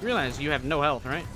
Realize you have no health, right?